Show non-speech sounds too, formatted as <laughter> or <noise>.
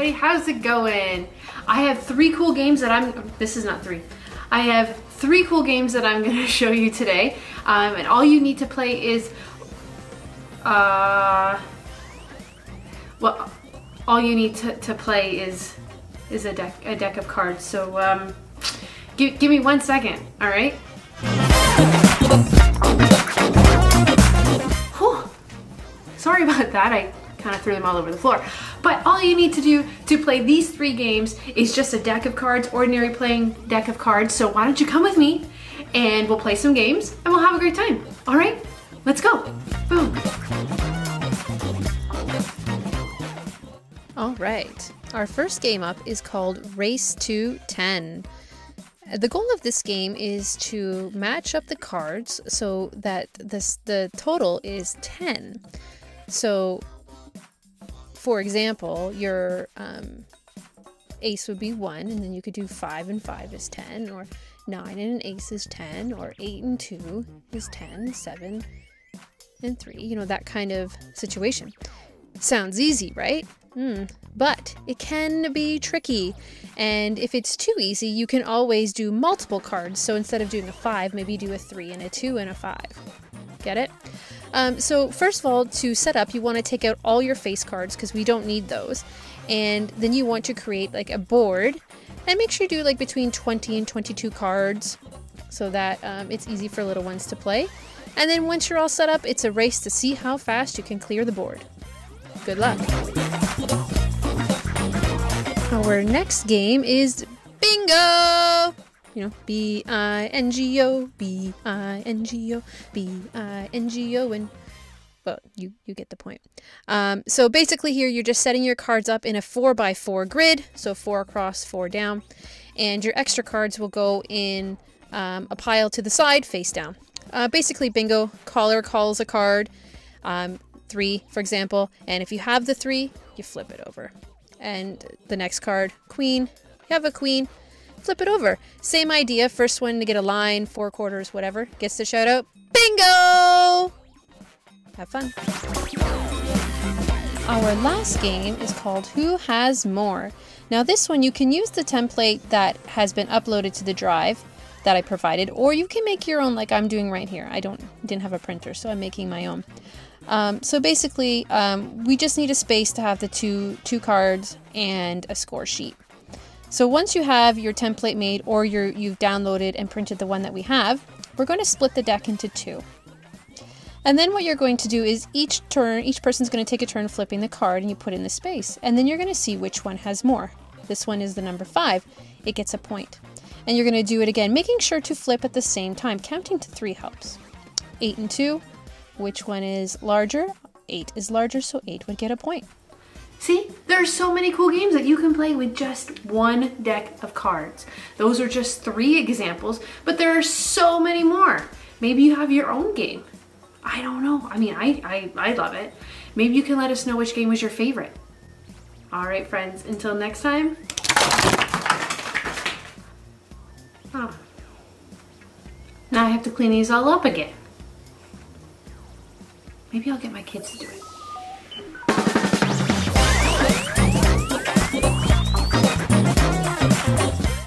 everybody, how's it going? I have three cool games that I'm, this is not three. I have three cool games that I'm <laughs> gonna show you today. Um, and all you need to play is, uh, well, all you need to, to play is is a deck a deck of cards. So um, give, give me one second, all right? Whew. Sorry about that. I kind of threw them all over the floor. But all you need to do to play these three games is just a deck of cards, ordinary playing deck of cards. So why don't you come with me and we'll play some games and we'll have a great time. All right, let's go. Boom. All right. Our first game up is called Race to 10. The goal of this game is to match up the cards so that this the total is 10. So for example, your um, ace would be 1 and then you could do 5 and 5 is 10 or 9 and an ace is 10 or 8 and 2 is 10, 7 and 3, you know, that kind of situation. Sounds easy, right? Hmm. But it can be tricky. And if it's too easy, you can always do multiple cards. So instead of doing a 5, maybe do a 3 and a 2 and a 5. Get it? Um, so first of all, to set up, you want to take out all your face cards because we don't need those. And then you want to create like a board and make sure you do like between 20 and 22 cards so that um, it's easy for little ones to play. And then once you're all set up, it's a race to see how fast you can clear the board. Good luck. Our next game is Bingo! You know, B I N G O, B I N G O, B I N G O, and well, you, you get the point. Um, so basically, here you're just setting your cards up in a 4 by 4 grid, so 4 across, 4 down, and your extra cards will go in um, a pile to the side, face down. Uh, basically, bingo, caller calls a card, um, 3 for example, and if you have the 3, you flip it over. And the next card, queen, you have a queen, flip it over. Same idea, first one to get a line, four quarters, whatever, gets the shout out. Bingo! Have fun. Our last game is called Who Has More? Now this one you can use the template that has been uploaded to the drive that I provided, or you can make your own like I'm doing right here. I don't didn't have a printer, so I'm making my own. Um, so basically, um, we just need a space to have the two two cards and a score sheet. So once you have your template made or you you've downloaded and printed the one that we have, we're going to split the deck into two. And then what you're going to do is each turn, each person's going to take a turn flipping the card and you put in the space. And then you're going to see which one has more. This one is the number five. It gets a point. And you're going to do it again, making sure to flip at the same time. Counting to three helps. Eight and two. Which one is larger? Eight is larger, so eight would get a point. See, there's so many cool games that you can play with just one deck of cards. Those are just three examples, but there are so many more. Maybe you have your own game. I don't know. I mean, I, I, I love it. Maybe you can let us know which game was your favorite. All right, friends, until next time. Oh. Now I have to clean these all up again. Maybe I'll get my kids to do it.